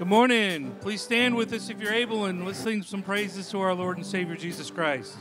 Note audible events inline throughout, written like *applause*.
Good morning. Please stand with us if you're able and let's sing some praises to our Lord and Savior Jesus Christ.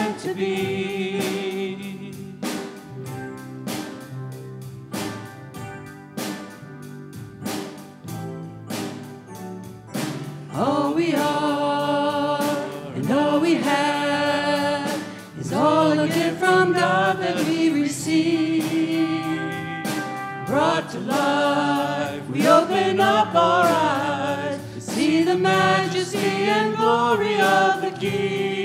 Meant to be. All we are and all we have is all a gift from God that we receive. Brought to life, we open up our eyes to see the majesty and glory of the King.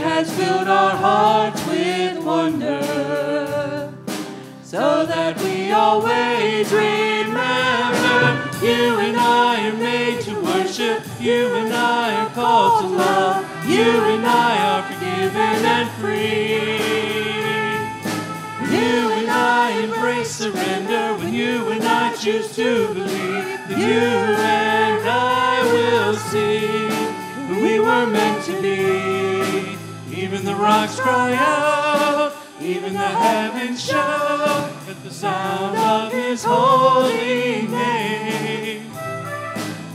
Has filled our hearts with wonder so that we always remember you and I are made to worship, you and I are called to love, you and I are forgiven and free. You and I embrace surrender, when you and I choose to believe, then you and I will see who we were meant to be. Even the rocks cry out, even the heavens shout at the sound of his holy name.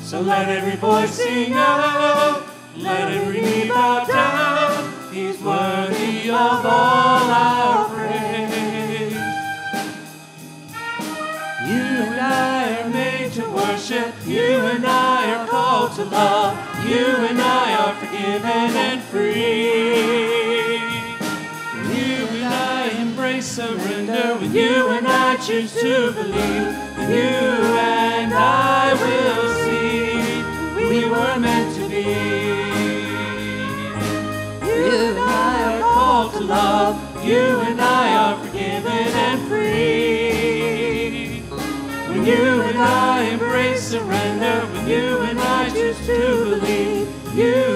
So let every voice sing out, let every knee bow down. He's worthy of all our praise. You and I are made to worship, you and I are called to love, you and I are forgiven and free. When you and I choose to believe, then you and I will see we were meant to be. You and I are called to love, you and I are forgiven and free. When you and I embrace surrender, when you and I choose to believe, you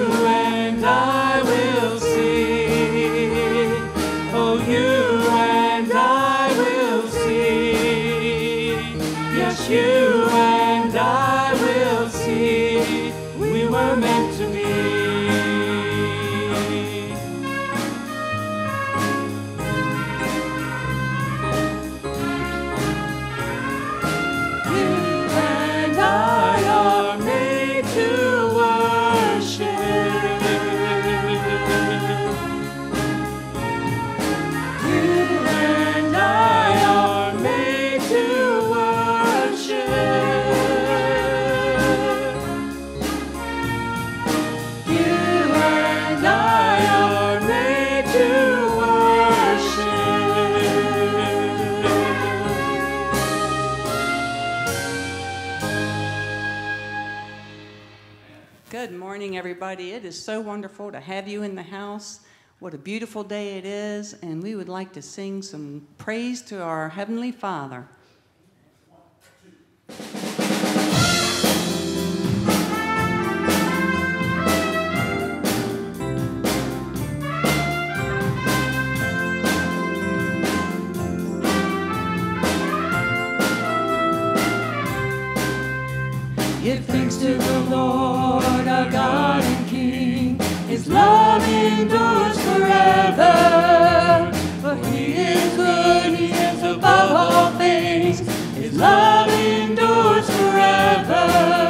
is so wonderful to have you in the house. What a beautiful day it is, and we would like to sing some praise to our Heavenly Father. Give thanks to the Lord our God love endures forever. For he is good, he is above all things. His love endures forever.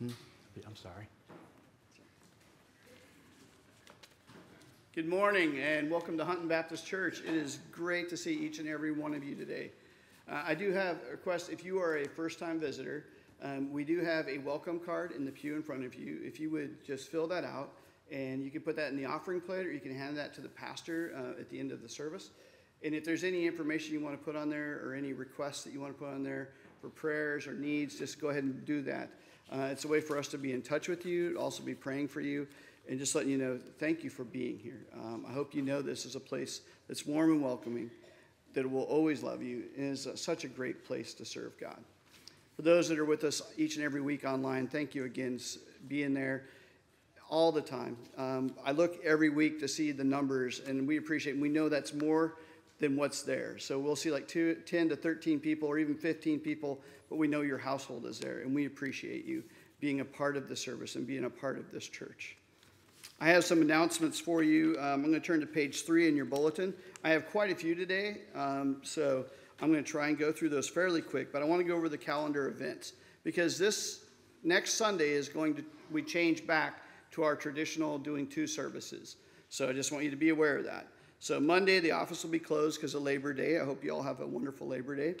I'm sorry. Good morning and welcome to Hunton Baptist Church. It is great to see each and every one of you today. Uh, I do have a request if you are a first time visitor, um, we do have a welcome card in the pew in front of you. If you would just fill that out and you can put that in the offering plate or you can hand that to the pastor uh, at the end of the service. And if there's any information you want to put on there or any requests that you want to put on there for prayers or needs, just go ahead and do that. Uh, it's a way for us to be in touch with you, also be praying for you, and just letting you know thank you for being here. Um, I hope you know this is a place that's warm and welcoming, that will always love you, and is uh, such a great place to serve God. For those that are with us each and every week online, thank you again being there all the time. Um, I look every week to see the numbers, and we appreciate. And we know that's more than what's there. So we'll see like two, 10 to 13 people, or even 15 people, but we know your household is there, and we appreciate you being a part of the service and being a part of this church. I have some announcements for you. Um, I'm going to turn to page three in your bulletin. I have quite a few today, um, so I'm going to try and go through those fairly quick. But I want to go over the calendar events because this next Sunday is going to we change back to our traditional doing two services. So I just want you to be aware of that. So Monday the office will be closed because of Labor Day. I hope you all have a wonderful Labor Day.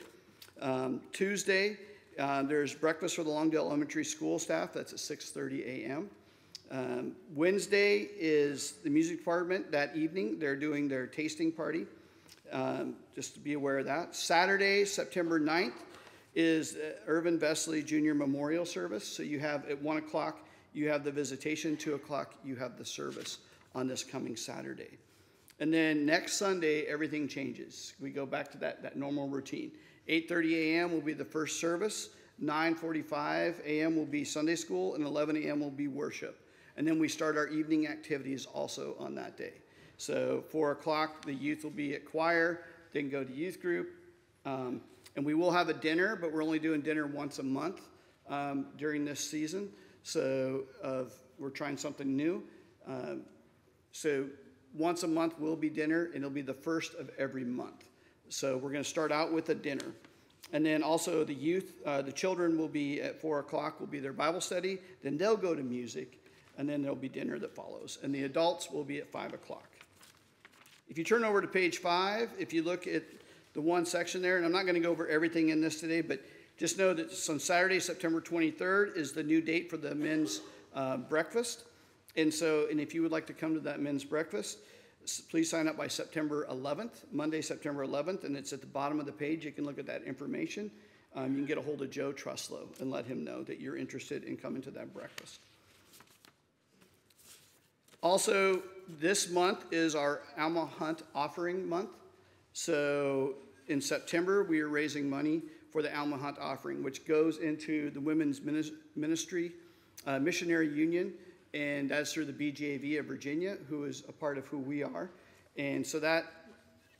Um, Tuesday uh, there's breakfast for the Longdale Elementary School staff. That's at 6:30 a.m. Um, Wednesday is the music department that evening. They're doing their tasting party. Um, just to be aware of that. Saturday, September 9th, is uh, Irvin Vesley Junior Memorial Service. So you have at 1 o'clock, you have the visitation, 2 o'clock, you have the service on this coming Saturday. And then next Sunday, everything changes. We go back to that, that normal routine. 8.30 a.m. will be the first service. 9.45 a.m. will be Sunday school, and 11 a.m. will be worship. And then we start our evening activities also on that day. So, 4 o'clock, the youth will be at choir, then go to youth group. Um, and we will have a dinner, but we're only doing dinner once a month um, during this season. So, of, we're trying something new. Um, so, once a month will be dinner, and it'll be the first of every month. So, we're going to start out with a dinner. And then also the youth, uh, the children will be at four o'clock, will be their Bible study. Then they'll go to music, and then there'll be dinner that follows. And the adults will be at five o'clock. If you turn over to page five, if you look at the one section there, and I'm not going to go over everything in this today, but just know that on Saturday, September 23rd, is the new date for the men's uh, breakfast. And so, and if you would like to come to that men's breakfast, please sign up by September 11th, Monday, September 11th, and it's at the bottom of the page. You can look at that information. Um, you can get a hold of Joe Truslow and let him know that you're interested in coming to that breakfast. Also, this month is our Alma Hunt offering month. So in September, we are raising money for the Alma Hunt offering, which goes into the Women's Ministry uh, Missionary Union and that's through the BJV of Virginia, who is a part of who we are. And so that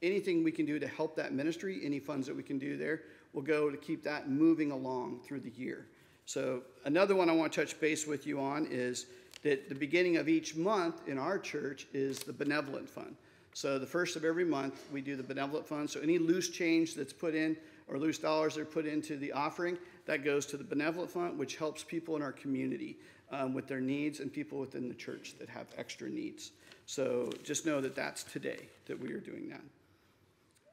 anything we can do to help that ministry, any funds that we can do there, will go to keep that moving along through the year. So another one I want to touch base with you on is that the beginning of each month in our church is the benevolent fund. So the first of every month we do the benevolent fund. So any loose change that's put in or loose dollars that are put into the offering, that goes to the benevolent fund, which helps people in our community um, with their needs and people within the church that have extra needs. So just know that that's today that we are doing that.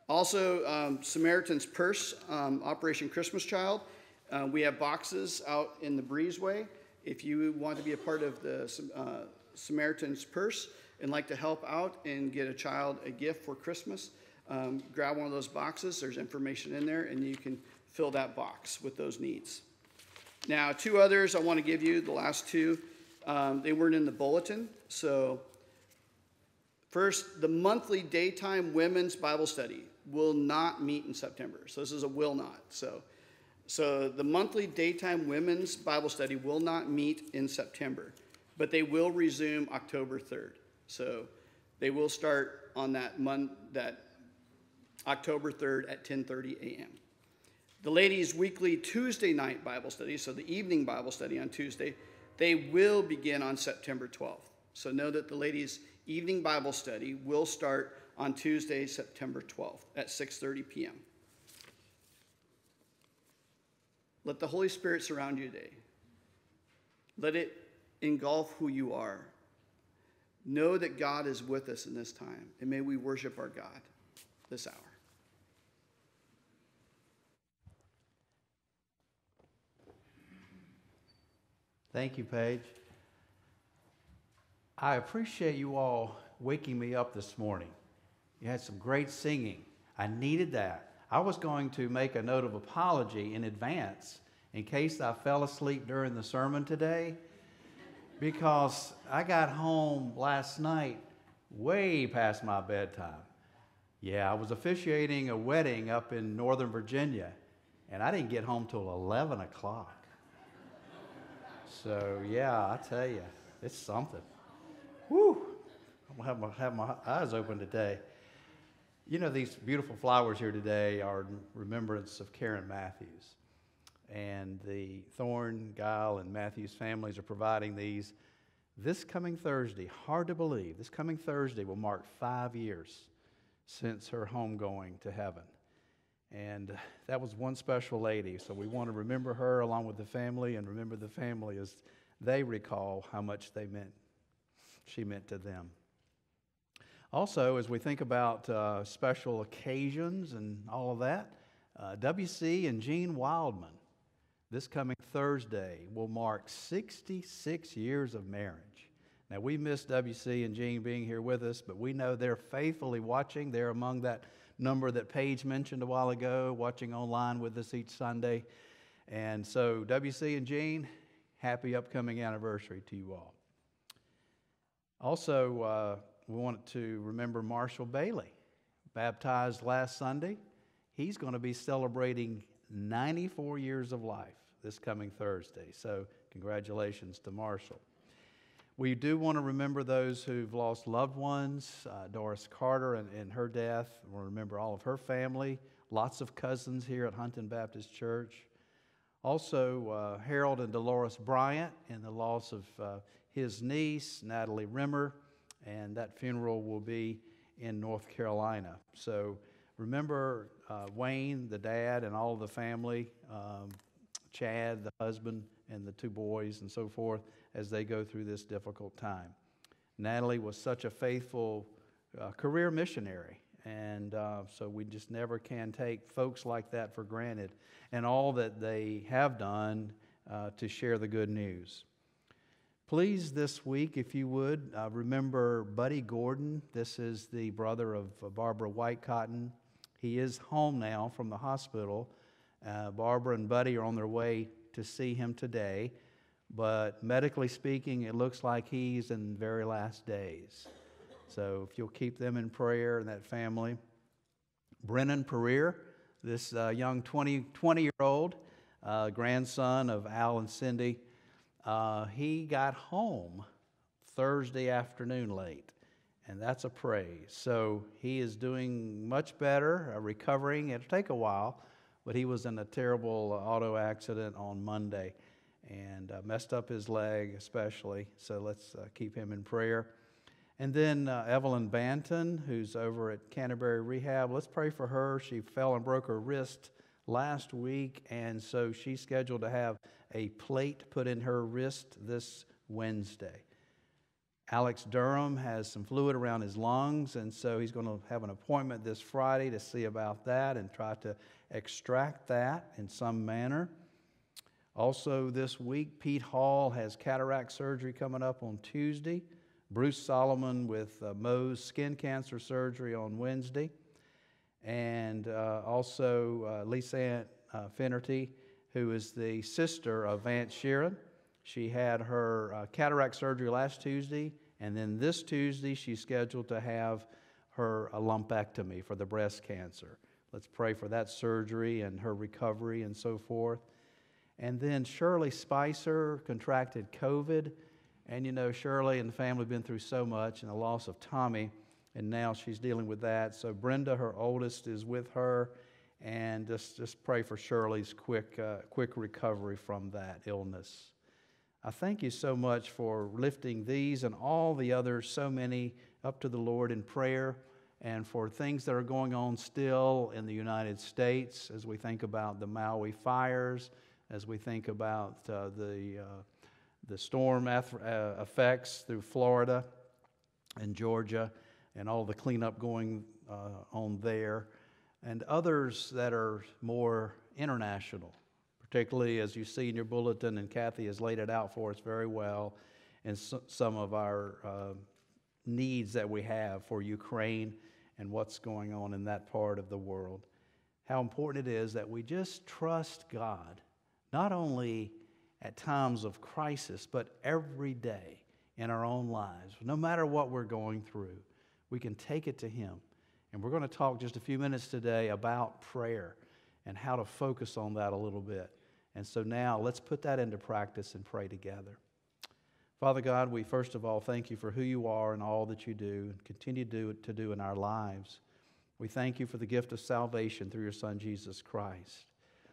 Also, um, Samaritan's Purse, um, Operation Christmas Child. Uh, we have boxes out in the breezeway. If you want to be a part of the uh, Samaritan's Purse and like to help out and get a child a gift for Christmas, um, grab one of those boxes. There's information in there, and you can fill that box with those needs. Now, two others I want to give you, the last two, um, they weren't in the bulletin. So, first, the monthly daytime women's Bible study will not meet in September. So, this is a will not. So, so the monthly daytime women's Bible study will not meet in September, but they will resume October 3rd. So, they will start on that month, that October 3rd at 10:30 a.m. The ladies' weekly Tuesday night Bible study, so the evening Bible study on Tuesday, they will begin on September 12th. So know that the ladies' evening Bible study will start on Tuesday, September 12th at 6:30 p.m. Let the Holy Spirit surround you today. Let it engulf who you are. Know that God is with us in this time, and may we worship our God this hour. Thank you, Paige. I appreciate you all waking me up this morning. You had some great singing. I needed that. I was going to make a note of apology in advance in case I fell asleep during the sermon today because I got home last night way past my bedtime. Yeah, I was officiating a wedding up in Northern Virginia, and I didn't get home till 11 o'clock. So, yeah, I tell you, it's something. Whew! I'm going to have my, eyes open today. You know, these beautiful flowers here today are in remembrance of Karen Matthews. And the Thorn, Guile, and Matthews families are providing these this coming Thursday. Hard to believe. This coming Thursday will mark five years since her homegoing to heaven. And that was one special lady. So we want to remember her along with the family and remember the family as they recall how much they meant, she meant to them. Also, as we think about uh, special occasions and all of that, uh, WC and Gene Wildman, this coming Thursday, will mark 66 years of marriage. Now, we miss WC and Gene being here with us, but we know they're faithfully watching. They're among that number that Paige mentioned a while ago, watching online with us each Sunday. And so, WC and Gene, happy upcoming anniversary to you all. Also, uh, we wanted to remember Marshall Bailey, baptized last Sunday. He's going to be celebrating 94 years of life this coming Thursday. So, congratulations to Marshall. We do want to remember those who've lost loved ones, uh, Doris Carter and, and her death. We'll remember all of her family, lots of cousins here at Hunton Baptist Church. Also, uh, Harold and Dolores Bryant and the loss of uh, his niece, Natalie Rimmer, and that funeral will be in North Carolina. So remember uh, Wayne, the dad, and all of the family, um, Chad, the husband, and the two boys, and so forth, as they go through this difficult time. Natalie was such a faithful uh, career missionary, and uh, so we just never can take folks like that for granted and all that they have done uh, to share the good news. Please, this week, if you would, uh, remember Buddy Gordon. This is the brother of uh, Barbara Whitecotton. He is home now from the hospital. Uh, Barbara and Buddy are on their way to see him today, but medically speaking, it looks like he's in very last days. So if you'll keep them in prayer and that family. Brennan Pereira, this uh, young 20, 20 year old uh, grandson of Al and Cindy, uh, he got home Thursday afternoon late, and that's a praise. So he is doing much better, uh, recovering. It'll take a while, but he was in a terrible auto accident on Monday and uh, messed up his leg, especially. So let's uh, keep him in prayer. And then uh, Evelyn Banton, who's over at Canterbury Rehab, let's pray for her. She fell and broke her wrist last week, and so she's scheduled to have a plate put in her wrist this Wednesday. Alex Durham has some fluid around his lungs, and so he's going to have an appointment this Friday to see about that and try to extract that in some manner. Also, this week, Pete Hall has cataract surgery coming up on Tuesday. Bruce Solomon with uh, Mohs skin cancer surgery on Wednesday and uh, also uh, Lisa Aunt uh, Finnerty, who is the sister of Vance Sheeran. She had her uh, cataract surgery last Tuesday, and then this Tuesday she's scheduled to have her lumpectomy for the breast cancer. Let's pray for that surgery and her recovery and so forth. And then Shirley Spicer contracted COVID. And you know, Shirley and the family have been through so much, and the loss of Tommy and now she's dealing with that. So Brenda, her oldest, is with her, and just just pray for Shirley's quick uh, quick recovery from that illness. I thank you so much for lifting these and all the others, so many, up to the Lord in prayer, and for things that are going on still in the United States as we think about the Maui fires, as we think about uh, the uh, the storm uh, effects through Florida and Georgia and all the cleanup going uh, on there, and others that are more international, particularly as you see in your bulletin, and Kathy has laid it out for us very well, and so, some of our uh, needs that we have for Ukraine and what's going on in that part of the world. How important it is that we just trust God, not only at times of crisis, but every day in our own lives, no matter what we're going through we can take it to Him. And we're going to talk just a few minutes today about prayer and how to focus on that a little bit. And so now let's put that into practice and pray together. Father God, we first of all thank you for who you are and all that you do and continue to do, to do in our lives. We thank you for the gift of salvation through your Son, Jesus Christ.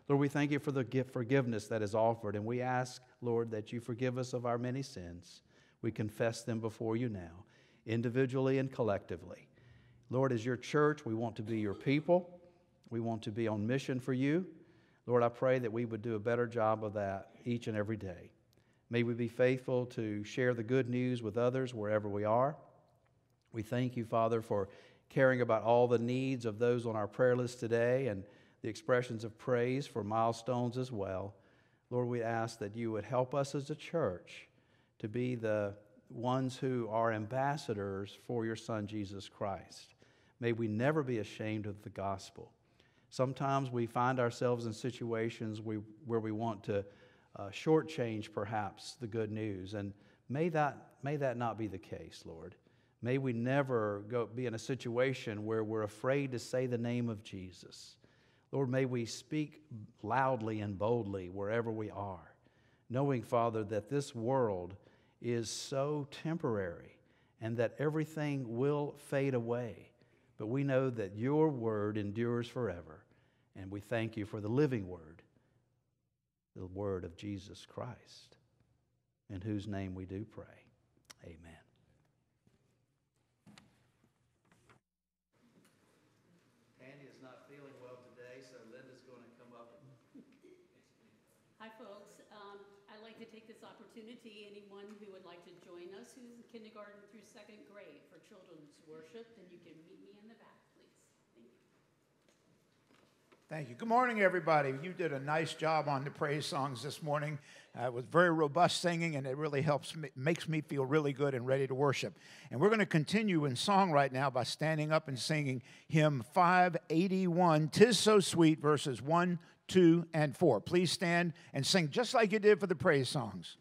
Lord, we thank you for the gift forgiveness that is offered, and we ask, Lord, that you forgive us of our many sins. We confess them before you now individually and collectively. Lord, as your church, we want to be your people. We want to be on mission for you. Lord, I pray that we would do a better job of that each and every day. May we be faithful to share the good news with others wherever we are. We thank you, Father, for caring about all the needs of those on our prayer list today and the expressions of praise for milestones as well. Lord, we ask that you would help us as a church to be the ones who are ambassadors for your Son, Jesus Christ. May we never be ashamed of the gospel. Sometimes we find ourselves in situations we, where we want to uh, shortchange perhaps the good news, and may that, may that not be the case, Lord. May we never go, be in a situation where we're afraid to say the name of Jesus. Lord, may we speak loudly and boldly wherever we are, knowing, Father, that this world is so temporary and that everything will fade away. But we know that your word endures forever. And we thank you for the living word, the word of Jesus Christ, in whose name we do pray. Amen. Andy is not feeling well today, so Linda's going to come up. Hi, folks. Um, I'd like to take this opportunity, anyone who would like to join us who's in kindergarten through second grade for children's worship, then you can meet me in the back, please. Thank you. Thank you. Good morning, everybody. You did a nice job on the praise songs this morning. Uh, it was very robust singing, and it really helps me, makes me feel really good and ready to worship. And we're going to continue in song right now by standing up and singing hymn 581, "Tis So Sweet," verses 1, 2, and 4. Please stand and sing just like you did for the praise songs.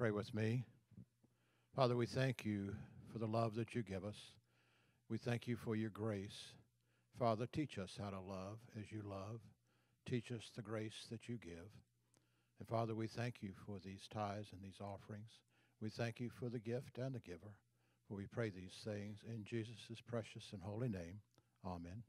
Pray with me? Father, we thank you for the love that you give us. We thank you for your grace. Father, teach us how to love as you love. Teach us the grace that you give. And Father, we thank you for these tithes and these offerings. We thank you for the gift and the giver. For we pray these things in Jesus' precious and holy name. Amen.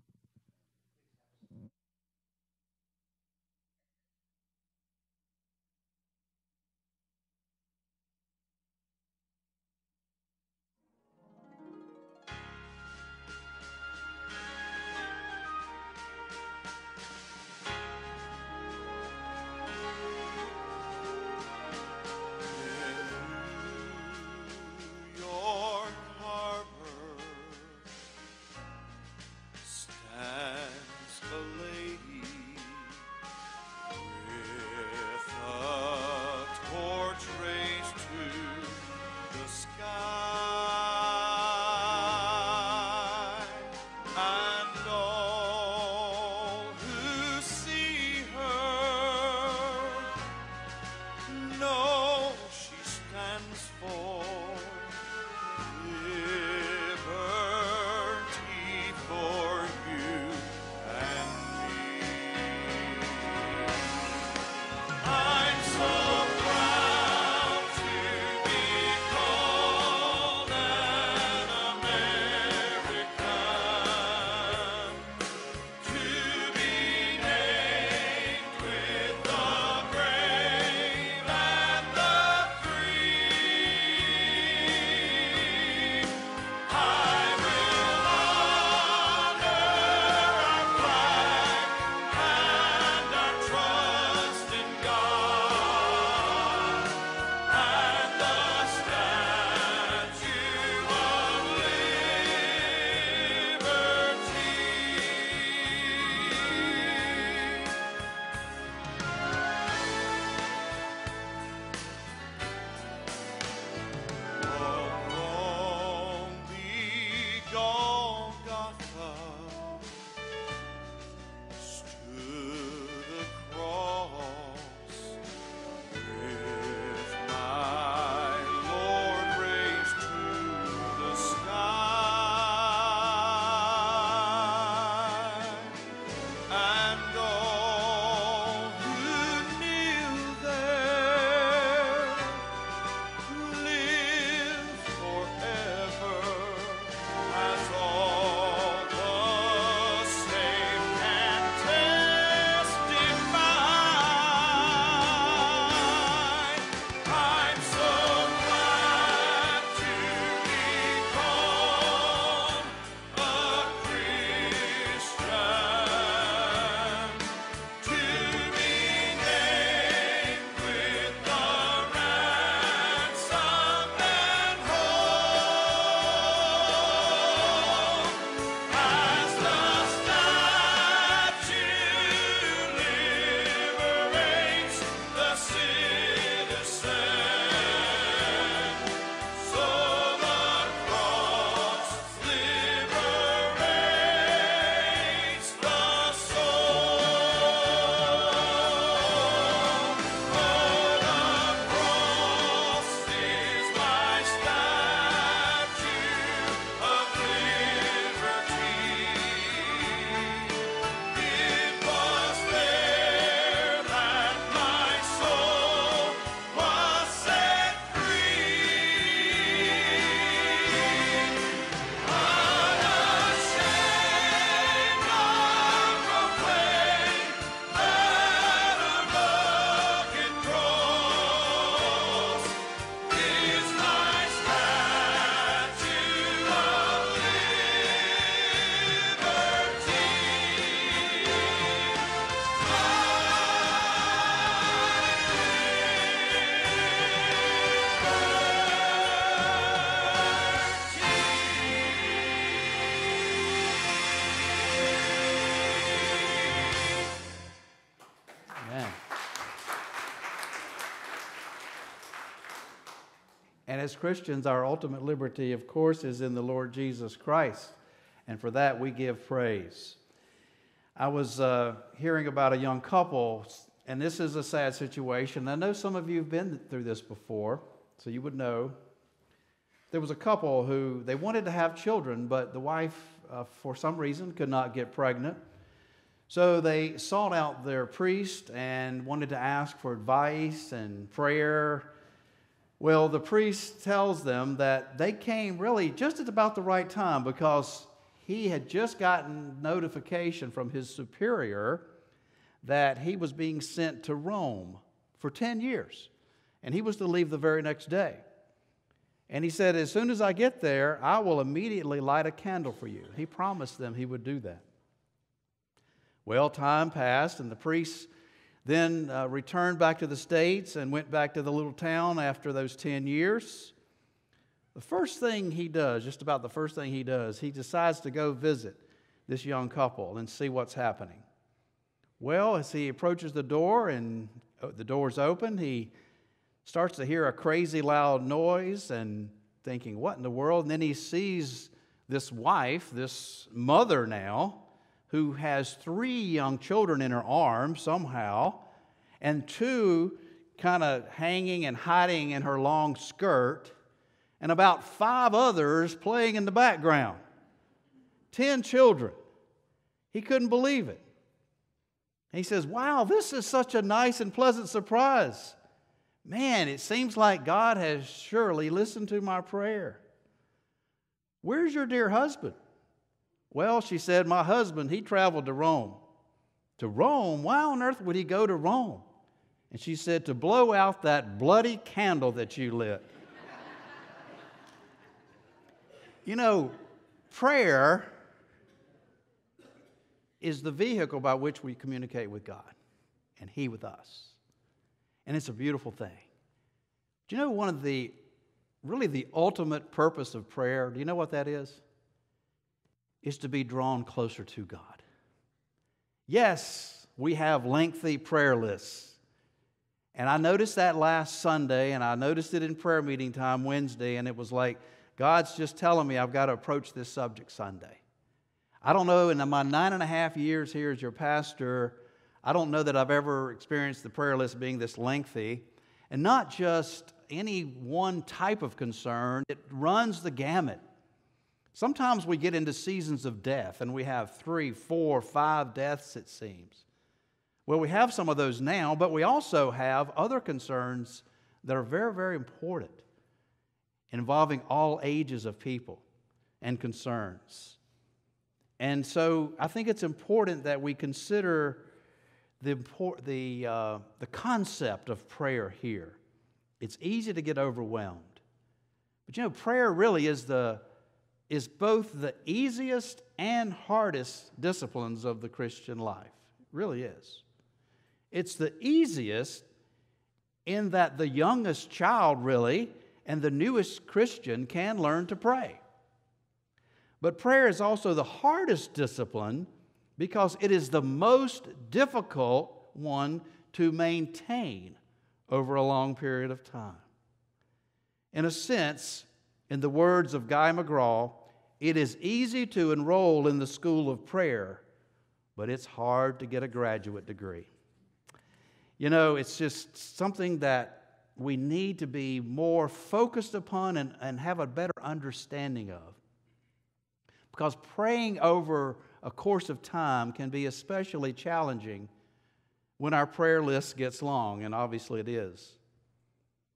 As Christians, our ultimate liberty, of course, is in the Lord Jesus Christ. And for that, we give praise. I was uh, hearing about a young couple, and this is a sad situation. I know some of you have been through this before. so you would know. There was a couple who they wanted to have children, but the wife, uh, for some reason, could not get pregnant. So they sought out their priest and wanted to ask for advice and prayer. Well, the priest tells them that they came really just at about the right time because he had just gotten notification from his superior that he was being sent to Rome for 10 years. And he was to leave the very next day. And he said, As soon as I get there, I will immediately light a candle for you. He promised them he would do that. Well, time passed, and the priest then uh, returned back to the States and went back to the little town after those 10 years. The first thing he does, just about the first thing he does, he decides to go visit this young couple and see what's happening. Well, as he approaches the door and uh, the door's open, he starts to hear a crazy loud noise and thinking, What in the world? And then he sees this wife, this mother now, who has three young children in her arms somehow, and two kind of hanging and hiding in her long skirt, and about five others playing in the background. Ten children. He couldn't believe it. He says, Wow, this is such a nice and pleasant surprise. Man, it seems like God has surely listened to my prayer. Where's your dear husband? Well, she said, My husband, he traveled to Rome. To Rome? Why on earth would he go to Rome? And she said, To blow out that bloody candle that you lit. *laughs* you know, prayer is the vehicle by which we communicate with God and He with us. And it's a beautiful thing. Do you know one of the, really the ultimate purpose of prayer? Do you know what that is? Is to be drawn closer to God. Yes, we have lengthy prayer lists. And I noticed that last Sunday, and I noticed it in prayer meeting time Wednesday, and it was like, God's just telling me I've got to approach this subject Sunday. I don't know, in my nine and a half years here as your pastor, I don't know that I've ever experienced the prayer list being this lengthy. And not just any one type of concern, it runs the gamut. Sometimes we get into seasons of death and we have three, four, five deaths, it seems. Well, we have some of those now, but we also have other concerns that are very, very important involving all ages of people and concerns. And so I think it's important that we consider the, the, uh, the concept of prayer here. It's easy to get overwhelmed. But you know, prayer really is the is both the easiest and hardest disciplines of the Christian life. It really is. It's the easiest in that the youngest child, really, and the newest Christian can learn to pray. But prayer is also the hardest discipline because it is the most difficult one to maintain over a long period of time. In a sense, in the words of Guy McGraw, it is easy to enroll in the school of prayer, but it's hard to get a graduate degree. You know, it's just something that we need to be more focused upon and, and have a better understanding of. Because praying over a course of time can be especially challenging when our prayer list gets long, and obviously it is.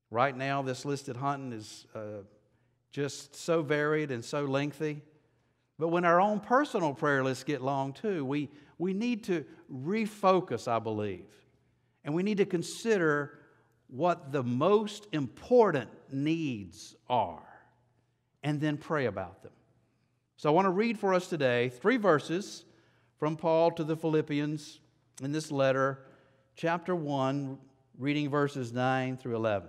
Right now, this list at is uh, just so varied and so lengthy. But when our own personal prayer lists get long too, we, we need to refocus, I believe. And we need to consider what the most important needs are and then pray about them. So I want to read for us today three verses from Paul to the Philippians in this letter, chapter 1, reading verses 9 through 11.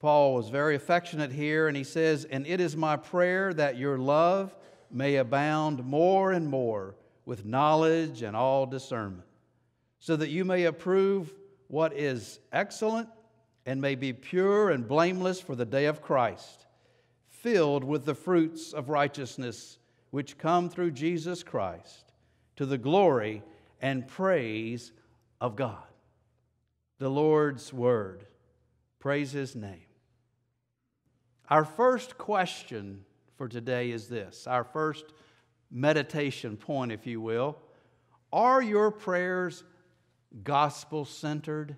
Paul was very affectionate here, and he says, And it is my prayer that your love may abound more and more with knowledge and all discernment, so that you may approve what is excellent and may be pure and blameless for the day of Christ, filled with the fruits of righteousness which come through Jesus Christ, to the glory and praise of God. The Lord's Word. Praise his name. Our first question for today is this our first meditation point, if you will. Are your prayers gospel centered?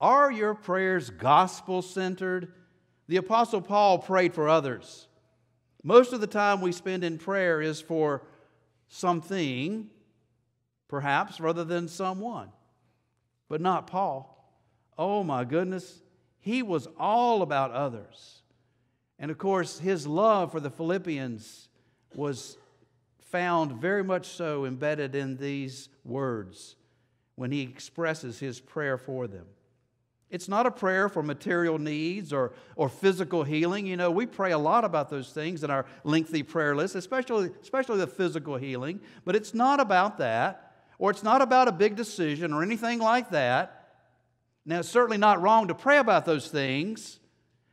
Are your prayers gospel centered? The Apostle Paul prayed for others. Most of the time we spend in prayer is for something, perhaps, rather than someone, but not Paul. Oh my goodness, he was all about others. And of course, his love for the Philippians was found very much so embedded in these words when he expresses his prayer for them. It's not a prayer for material needs or, or physical healing. You know, we pray a lot about those things in our lengthy prayer list, especially, especially the physical healing, but it's not about that, or it's not about a big decision or anything like that. Now, it's certainly not wrong to pray about those things,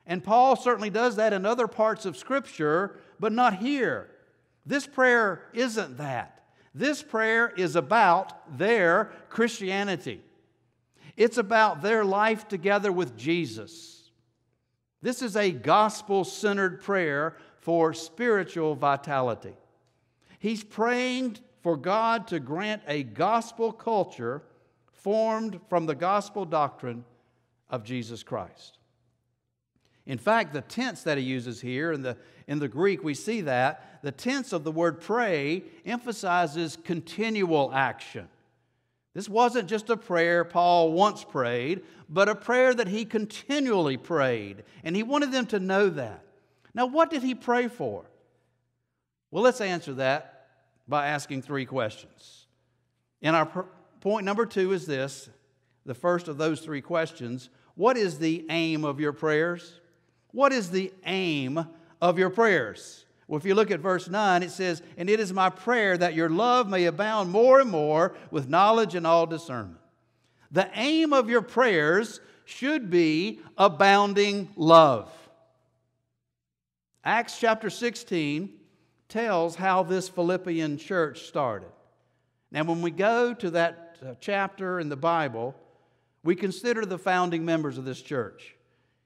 and Paul certainly does that in other parts of Scripture, but not here. This prayer isn't that. This prayer is about their Christianity. It's about their life together with Jesus. This is a gospel centered prayer for spiritual vitality. He's praying for God to grant a gospel culture formed from the gospel doctrine of Jesus Christ. In fact, the tense that he uses here in the, in the Greek, we see that the tense of the word pray emphasizes continual action. This wasn't just a prayer Paul once prayed, but a prayer that he continually prayed. And he wanted them to know that. Now, what did he pray for? Well, let's answer that by asking three questions. And our point number two is this the first of those three questions What is the aim of your prayers? What is the aim of your prayers? Well, if you look at verse 9, it says, And it is my prayer that your love may abound more and more with knowledge and all discernment. The aim of your prayers should be abounding love. Acts chapter 16 tells how this Philippian church started. Now, when we go to that Uh, chapter in the Bible, we consider the founding members of this church.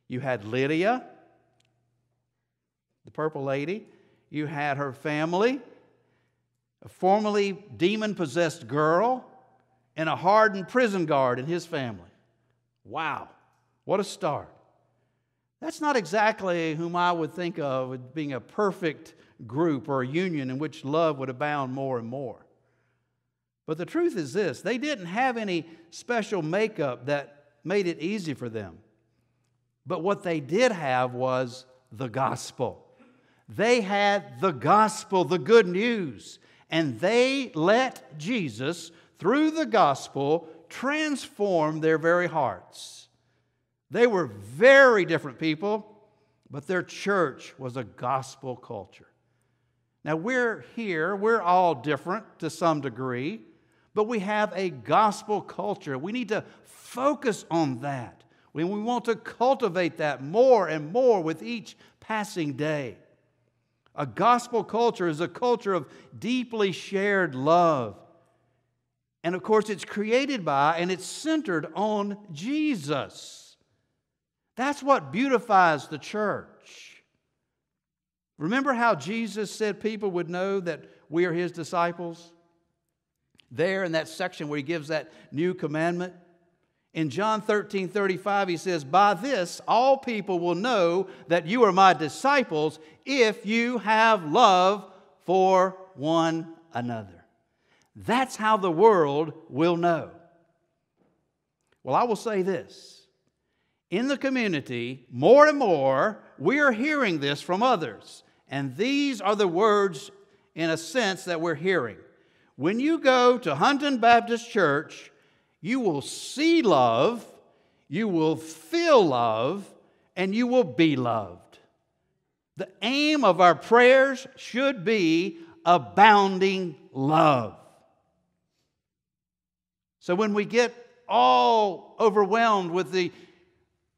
You had Lydia, the purple lady you had her family, a formerly demon possessed girl, and a hardened prison guard and his family. Wow, what a start. That's not exactly whom I would think of as being a perfect group or a union in which love would abound more and more. But the truth is this they didn't have any special makeup that made it easy for them. But what they did have was the gospel. They had the gospel, the good news, and they let Jesus, through the gospel, transform their very hearts. They were very different people, but their church was a gospel culture. Now, we're here, we're all different to some degree, but we have a gospel culture. We need to focus on that. We we want to cultivate that more and more with each passing day. A gospel culture is a culture of deeply shared love. And of course, it's created by and it's centered on Jesus. That's what beautifies the church. Remember how Jesus said people would know that we are his disciples? There in that section where he gives that new commandment. In John 13 35, he says, By this all people will know that you are my disciples if you have love for one another. That's how the world will know. Well, I will say this in the community, more and more, we are hearing this from others. And these are the words, in a sense, that we're hearing. When you go to Hunton Baptist Church, you will see love, you will feel love, and you will be loved. The aim of our prayers should be abounding love. So when we get all overwhelmed with the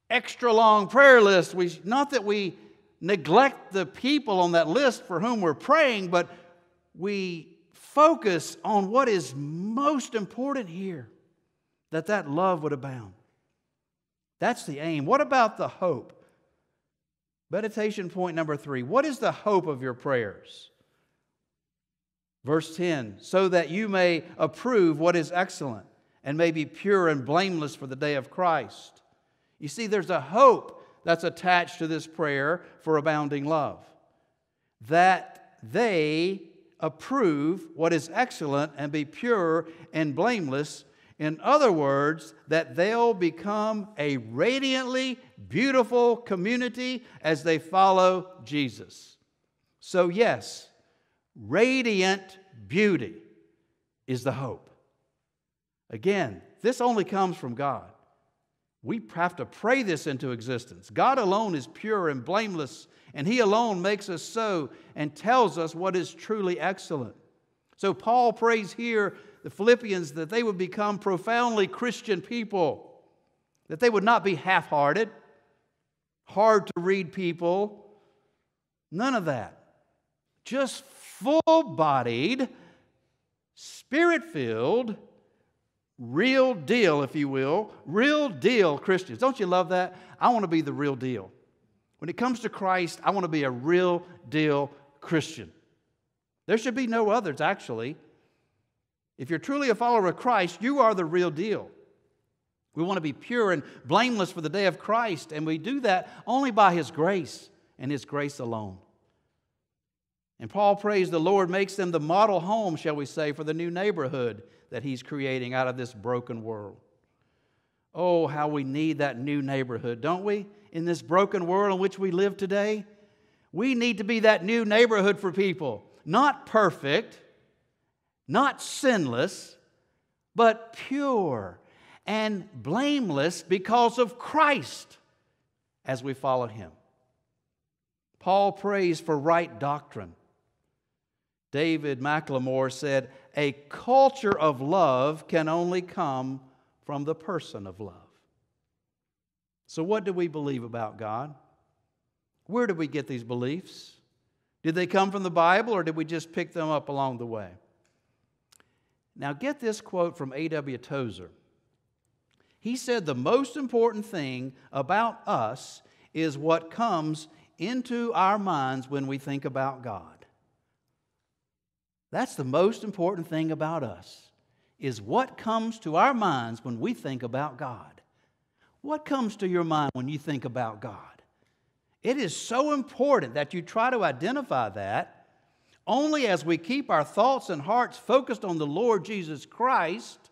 extra long prayer list, we, not that we neglect the people on that list for whom we're praying, but we focus on what is most important here that that love would abound. That's the aim. What about the hope? Meditation point number three What is the hope of your prayers? Verse 10 So that you may approve what is excellent and may be pure and blameless for the day of Christ. You see, there's a hope that's attached to this prayer for abounding love. That they approve what is excellent and be pure and blameless. In other words, that they'll become a radiantly beautiful community as they follow Jesus. So, yes, radiant beauty is the hope. Again, this only comes from God. We have to pray this into existence. God alone is pure and blameless and He alone makes us so and tells us what is truly excellent. So, Paul prays here the Philippians that they would become profoundly Christian people, that they would not be half hearted, hard to read people, none of that. Just full bodied, spirit filled, real deal, if you will, real deal Christians. Don't you love that? I want to be the real deal. When it comes to Christ, I want to be a real deal Christian. There should be no others, actually. If you're truly a follower of Christ, you are the real deal. We want to be pure and blameless for the day of Christ, and we do that only by His grace and His grace alone. And Paul prays the Lord makes them the model home, shall we say, for the new neighborhood that He's creating out of this broken world. Oh, how we need that new neighborhood, don't we? In this broken world in which we live today? We need to be that new neighborhood for people. Not perfect, not sinless, but pure and blameless because of Christ as we follow Him. Paul prays for right doctrine. David McLemore said, A culture of love can only come from the person of love. So, what do we believe about God? Where did we get these beliefs? Did they come from the Bible or did we just pick them up along the way? Now, get this quote from A.W. Tozer. He said, The most important thing about us is what comes into our minds when we think about God. That's the most important thing about us, is what comes to our minds when we think about God. What comes to your mind when you think about God? It is so important that you try to identify that. Only as we keep our thoughts and hearts focused on the Lord Jesus Christ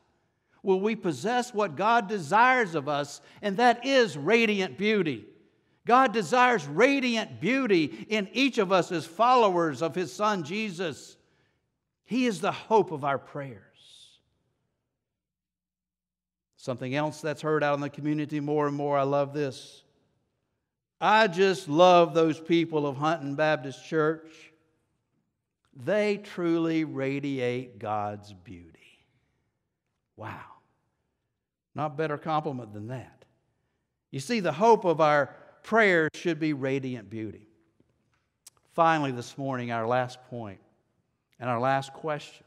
will we possess what God desires of us, and that is radiant beauty. God desires radiant beauty in each of us as followers of His Son Jesus. He is the hope of our prayers. Something else that's heard out in the community more and more, I love this. I just love those people of Hunton Baptist Church. They truly radiate God's beauty. Wow. Not better compliment than that. You see, the hope of our prayers should be radiant beauty. Finally, this morning, our last point and our last question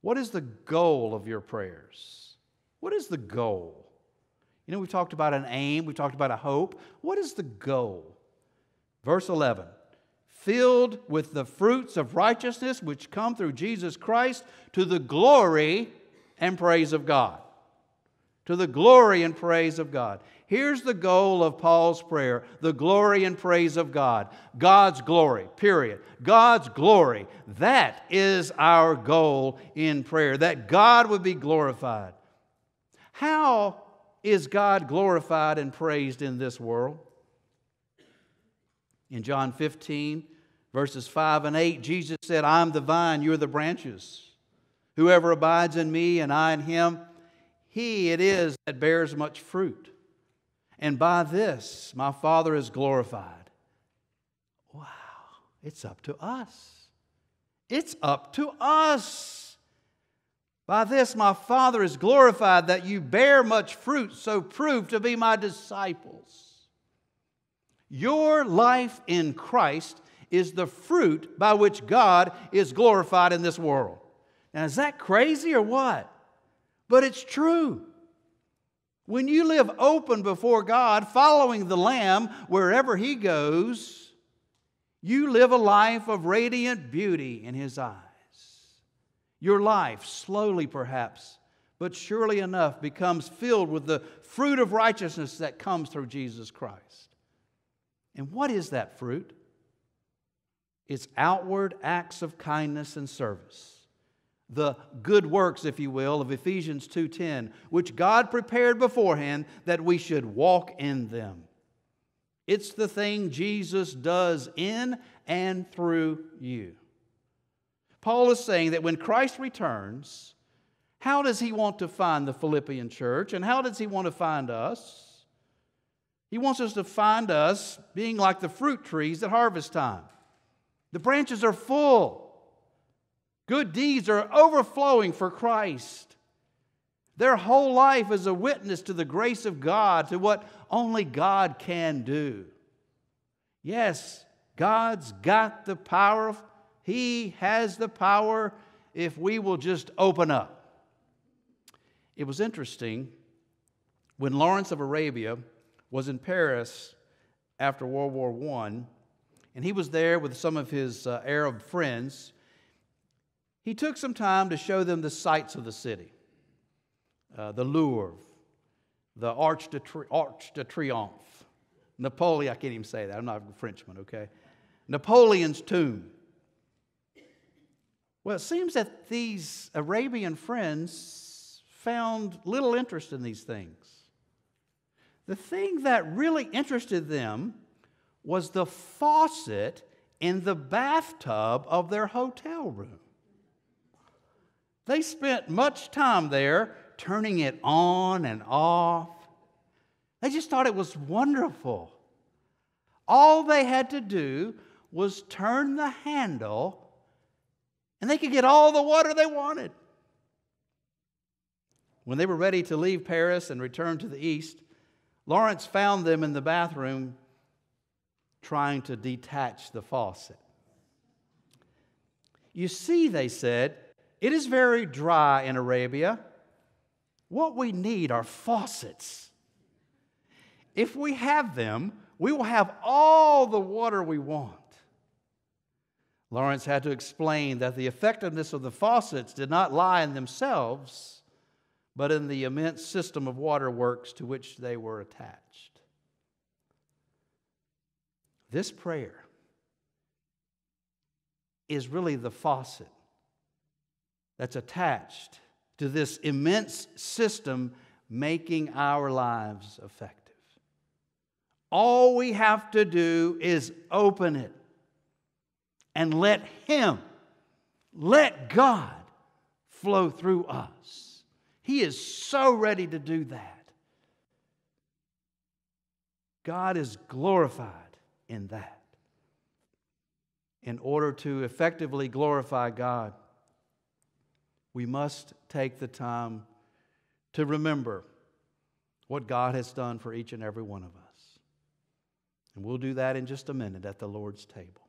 What is the goal of your prayers? What is the goal? You know, we've talked about an aim, we've talked about a hope. What is the goal? Verse 11 filled with the fruits of righteousness which come through Jesus Christ to the glory and praise of God. To the glory and praise of God. Here's the goal of Paul's prayer the glory and praise of God. God's glory, period. God's glory. That is our goal in prayer, that God would be glorified. How is God glorified and praised in this world? In John 15, verses 5 and 8, Jesus said, I'm the vine, you're the branches. Whoever abides in me and I in him, he it is that bears much fruit. And by this my Father is glorified. Wow, it's up to us. It's up to us. By this my Father is glorified that you bear much fruit, so prove to be my disciples. Your life in Christ is the fruit by which God is glorified in this world. Now, is that crazy or what? But it's true. When you live open before God, following the Lamb wherever He goes, you live a life of radiant beauty in His eyes. Your life, slowly perhaps, but surely enough, becomes filled with the fruit of righteousness that comes through Jesus Christ. And what is that fruit? It's outward acts of kindness and service. The good works, if you will, of Ephesians 2:10, which God prepared beforehand that we should walk in them. It's the thing Jesus does in and through you. Paul is saying that when Christ returns, how does he want to find the Philippian church and how does he want to find us? He wants us to find us being like the fruit trees at harvest time. The branches are full. Good deeds are overflowing for Christ. Their whole life is a witness to the grace of God, to what only God can do. Yes, God's got the power. He has the power if we will just open up. It was interesting when Lawrence of Arabia was in Paris after World War I and he was there with some of his uh, Arab friends. He took some time to show them the sights of the city uh, the Louvre, the Arch de, Tri- Arch de Triomphe, Napoleon, I can't even say that, I'm not a Frenchman, okay? Napoleon's tomb. Well, it seems that these Arabian friends found little interest in these things. The thing that really interested them was the faucet in the bathtub of their hotel room. They spent much time there turning it on and off. They just thought it was wonderful. All they had to do was turn the handle and they could get all the water they wanted. When they were ready to leave Paris and return to the east, Lawrence found them in the bathroom trying to detach the faucet. You see, they said, it is very dry in Arabia. What we need are faucets. If we have them, we will have all the water we want. Lawrence had to explain that the effectiveness of the faucets did not lie in themselves, but in the immense system of waterworks to which they were attached. This prayer is really the faucet that's attached to this immense system making our lives effective. All we have to do is open it and let Him, let God flow through us. He is so ready to do that. God is glorified in that. In order to effectively glorify God, we must take the time to remember what God has done for each and every one of us. And we'll do that in just a minute at the Lord's table.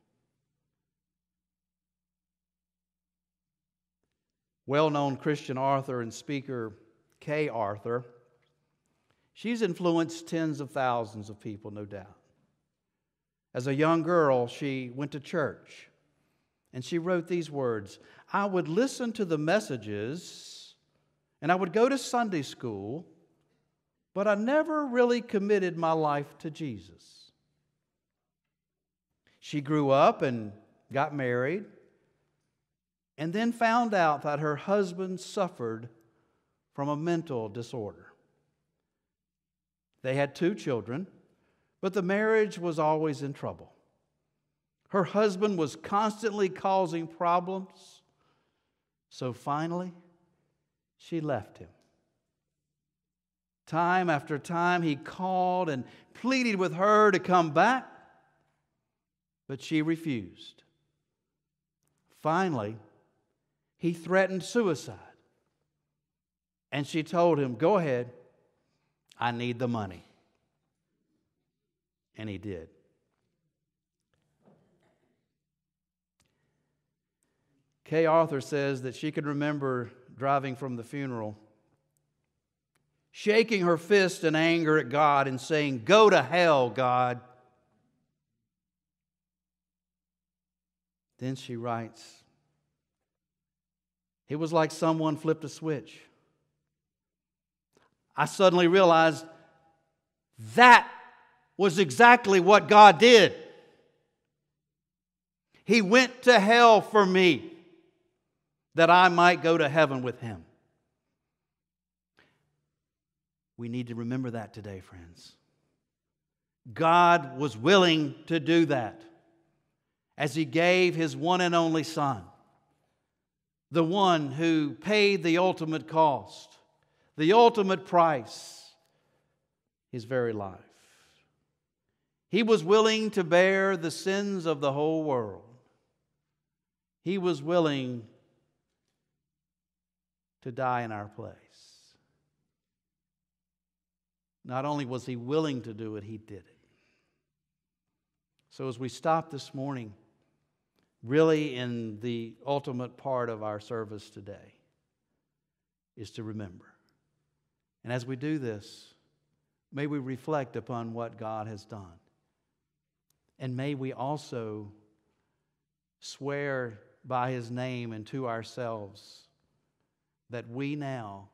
Well known Christian author and speaker Kay Arthur, she's influenced tens of thousands of people, no doubt. As a young girl, she went to church and she wrote these words I would listen to the messages and I would go to Sunday school, but I never really committed my life to Jesus. She grew up and got married and then found out that her husband suffered from a mental disorder. They had two children. But the marriage was always in trouble. Her husband was constantly causing problems. So finally, she left him. Time after time, he called and pleaded with her to come back, but she refused. Finally, he threatened suicide. And she told him, Go ahead, I need the money. And he did. Kay Arthur says that she can remember driving from the funeral. shaking her fist in anger at God and saying, Go to hell, God. Then she writes, It was like someone flipped a switch. I suddenly realized that was exactly what God did. He went to hell for me that I might go to heaven with him. We need to remember that today, friends. God was willing to do that as he gave his one and only Son, the one who paid the ultimate cost, the ultimate price, his very life. He was willing to bear the sins of the whole world. He was willing to die in our place. Not only was he willing to do it, he did it. So, as we stop this morning, really in the ultimate part of our service today, is to remember. And as we do this, may we reflect upon what God has done. And may we also swear by his name and to ourselves that we now,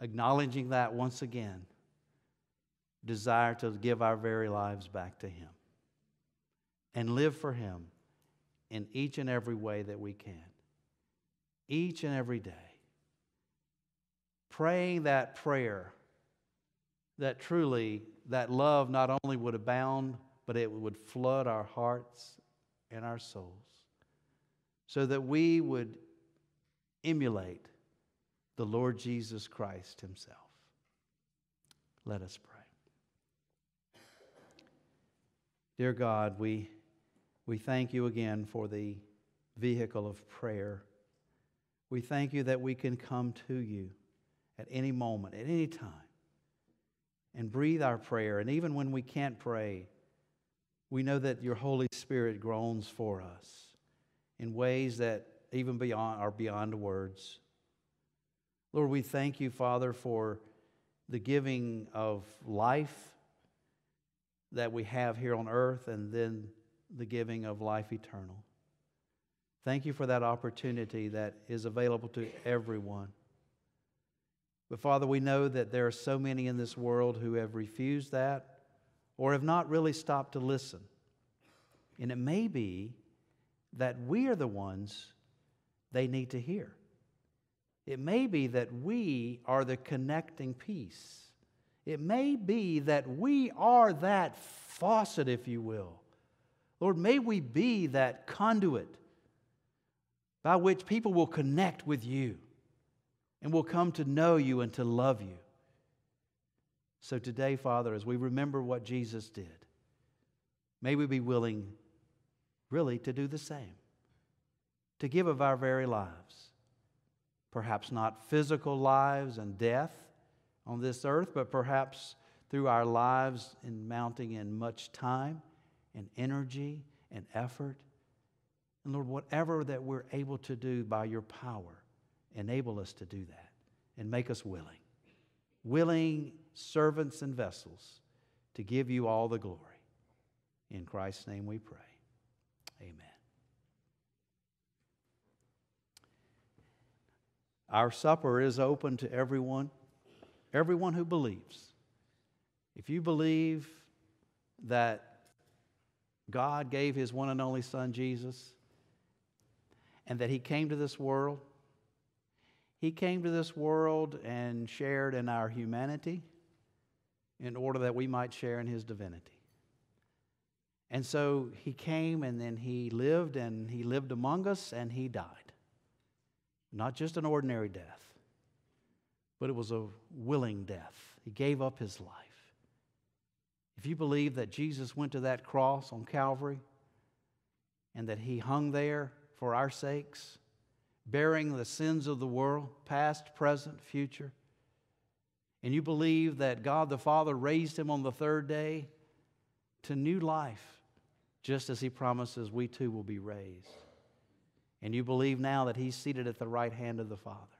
acknowledging that once again, desire to give our very lives back to him and live for him in each and every way that we can. Each and every day. Praying that prayer that truly that love not only would abound, but it would flood our hearts and our souls so that we would emulate the Lord Jesus Christ Himself. Let us pray. Dear God, we, we thank you again for the vehicle of prayer. We thank you that we can come to you at any moment, at any time, and breathe our prayer. And even when we can't pray, we know that your Holy Spirit groans for us in ways that even beyond are beyond words. Lord, we thank you, Father, for the giving of life that we have here on earth and then the giving of life eternal. Thank you for that opportunity that is available to everyone. But Father, we know that there are so many in this world who have refused that or have not really stopped to listen. And it may be that we are the ones they need to hear. It may be that we are the connecting piece. It may be that we are that faucet, if you will. Lord, may we be that conduit by which people will connect with you and will come to know you and to love you. So today, Father, as we remember what Jesus did, may we be willing, really, to do the same, to give of our very lives. Perhaps not physical lives and death on this earth, but perhaps through our lives in mounting in much time and energy and effort. And Lord, whatever that we're able to do by your power, enable us to do that and make us willing. Willing servants and vessels to give you all the glory. In Christ's name we pray. Amen. Our supper is open to everyone, everyone who believes. If you believe that God gave his one and only Son, Jesus, and that he came to this world, he came to this world and shared in our humanity in order that we might share in his divinity. And so he came and then he lived and he lived among us and he died. Not just an ordinary death, but it was a willing death. He gave up his life. If you believe that Jesus went to that cross on Calvary and that he hung there for our sakes, bearing the sins of the world, past, present, future, and you believe that God the Father raised him on the third day to new life, just as he promises we too will be raised, and you believe now that he's seated at the right hand of the Father,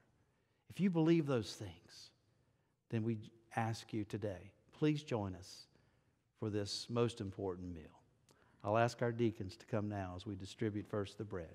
if you believe those things, then we ask you today, please join us for this most important meal. I'll ask our deacons to come now as we distribute first the bread.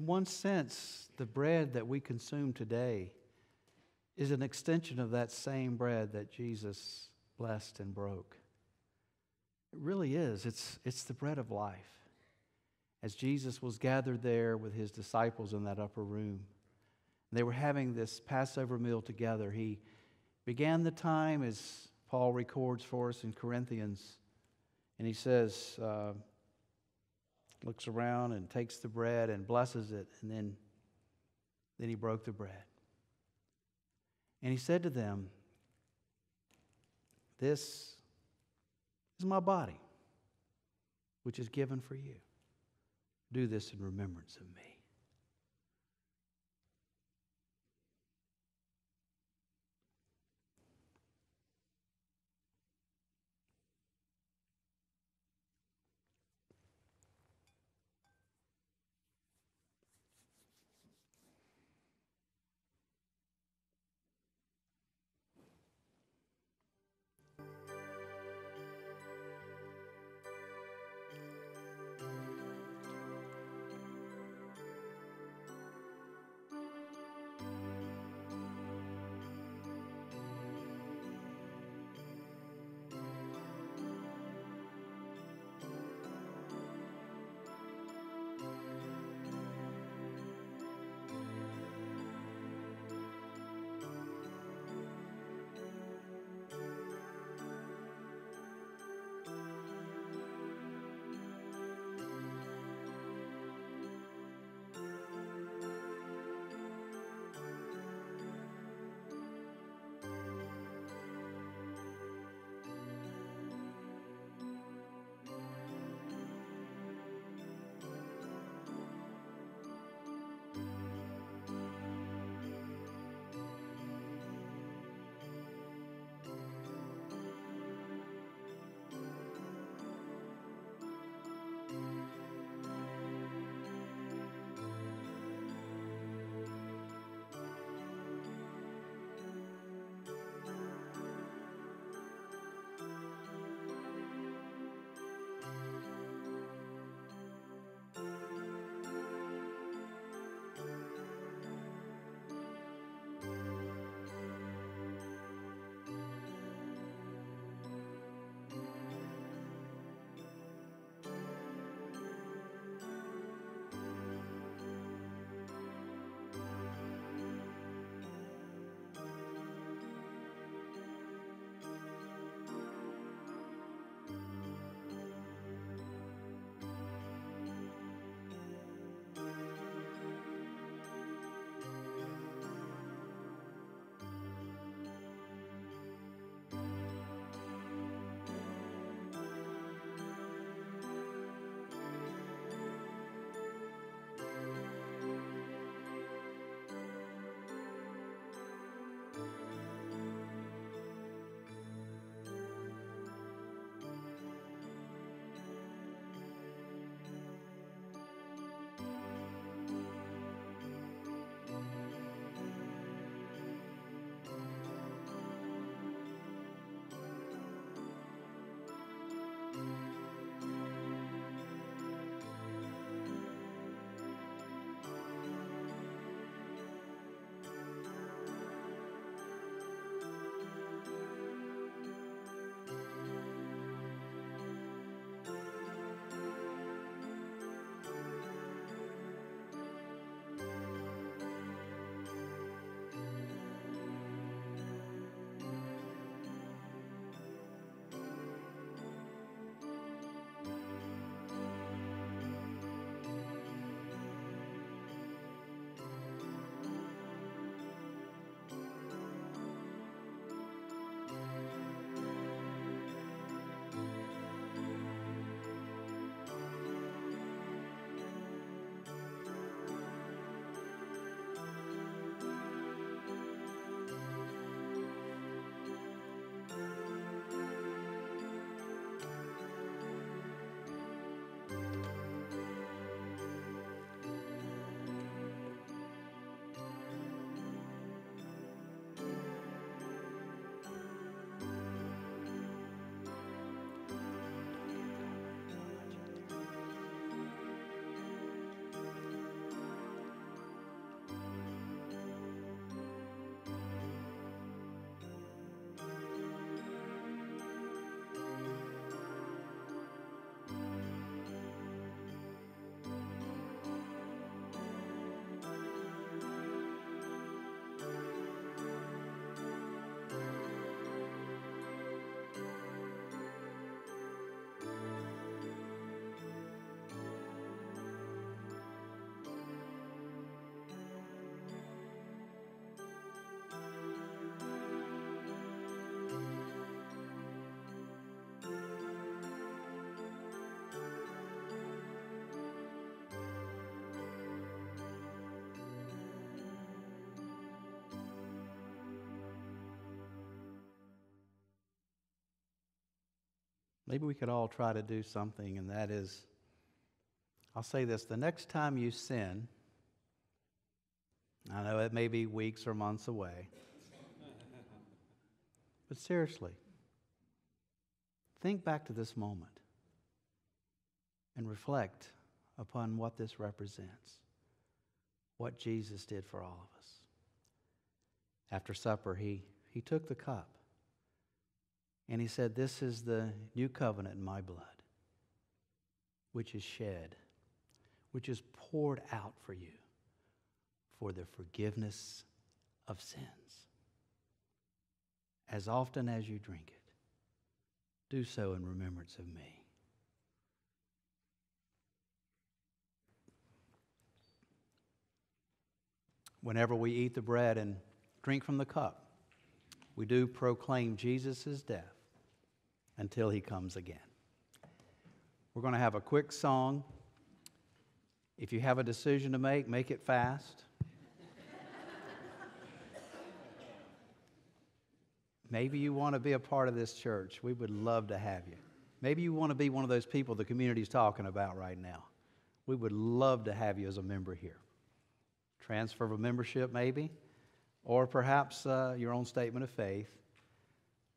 In one sense, the bread that we consume today is an extension of that same bread that Jesus blessed and broke. It really is. It's, it's the bread of life. As Jesus was gathered there with his disciples in that upper room, they were having this Passover meal together. He began the time, as Paul records for us in Corinthians, and he says, uh, looks around and takes the bread and blesses it, and then, then he broke the bread. And he said to them, This is my body, which is given for you. Do this in remembrance of me. Maybe we could all try to do something, and that is I'll say this the next time you sin, I know it may be weeks or months away, *laughs* but seriously, think back to this moment and reflect upon what this represents, what Jesus did for all of us. After supper, he, he took the cup and he said, This is the new covenant in my blood, which is shed, which is poured out for you for the forgiveness of sins. As often as you drink it, do so in remembrance of me. Whenever we eat the bread and drink from the cup, we do proclaim Jesus' death until he comes again. We're going to have a quick song. If you have a decision to make, make it fast. Maybe you want to be a part of this church. We would love to have you. Maybe you want to be one of those people the community is talking about right now. We would love to have you as a member here. Transfer of a membership, maybe, or perhaps uh, your own statement of faith.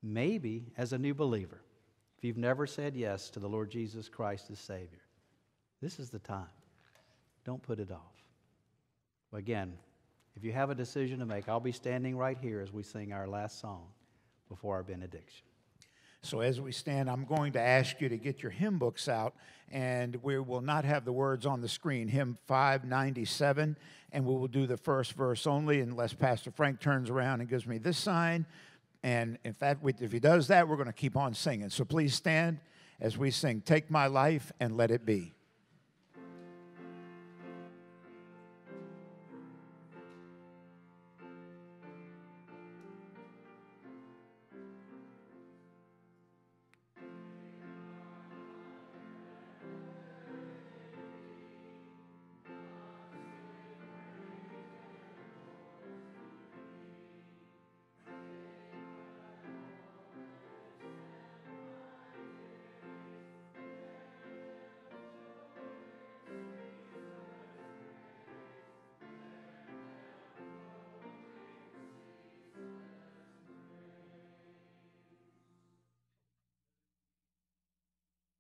Maybe as a new believer, if you've never said yes to the Lord Jesus Christ as Savior, this is the time. Don't put it off. Again, if you have a decision to make, I'll be standing right here as we sing our last song before our benediction. So, as we stand, I'm going to ask you to get your hymn books out, and we will not have the words on the screen. Hymn 597, and we will do the first verse only unless Pastor Frank turns around and gives me this sign. And in fact, if he does that, we're going to keep on singing. So, please stand as we sing, Take My Life and Let It Be.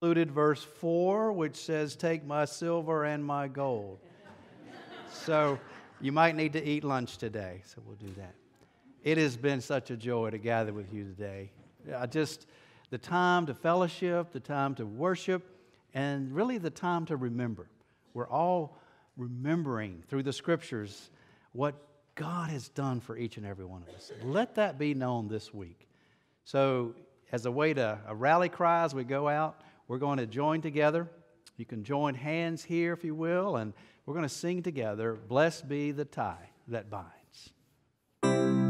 Included verse 4, which says, Take my silver and my gold. so you might need to eat lunch today, so we'll do that. It has been such a joy to gather with you today. I just, the time to fellowship, the time to worship, and really the time to remember. We're all remembering through the scriptures what God has done for each and every one of us. Let that be known this week. So, as a way to a rally cry as we go out, we're going to join together. You can join hands here, if you will, and we're going to sing together Blessed be the tie that binds.